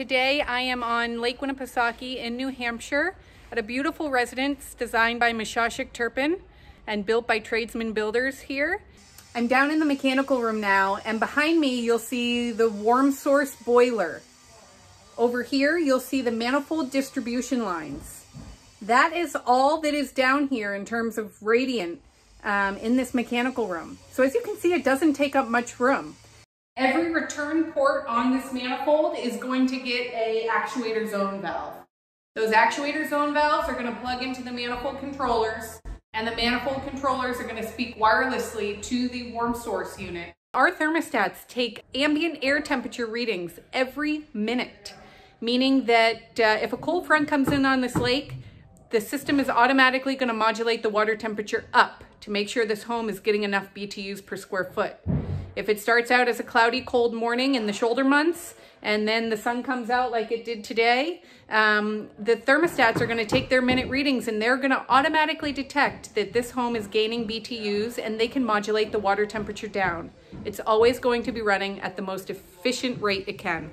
today I am on Lake Winnipesaukee in New Hampshire at a beautiful residence designed by Mishashik Turpin and built by tradesmen builders here. I'm down in the mechanical room now and behind me you'll see the Warmsource boiler. Over here you'll see the manifold distribution lines. That is all that is down here in terms of radiant um, in this mechanical room. So as you can see it doesn't take up much room. Every return port on this manifold is going to get a actuator zone valve. Those actuator zone valves are going to plug into the manifold controllers and the manifold controllers are going to speak wirelessly to the Warmsource unit. Our thermostats take ambient air temperature readings every minute, meaning that uh, if a cold front comes in on this lake, the system is automatically going to modulate the water temperature up to make sure this home is getting enough BTUs per square foot. If it starts out as a cloudy, cold morning in the shoulder months, and then the sun comes out like it did today, um, the thermostats are going to take their minute readings and they're going to automatically detect that this home is gaining BTUs and they can modulate the water temperature down. It's always going to be running at the most efficient rate it can.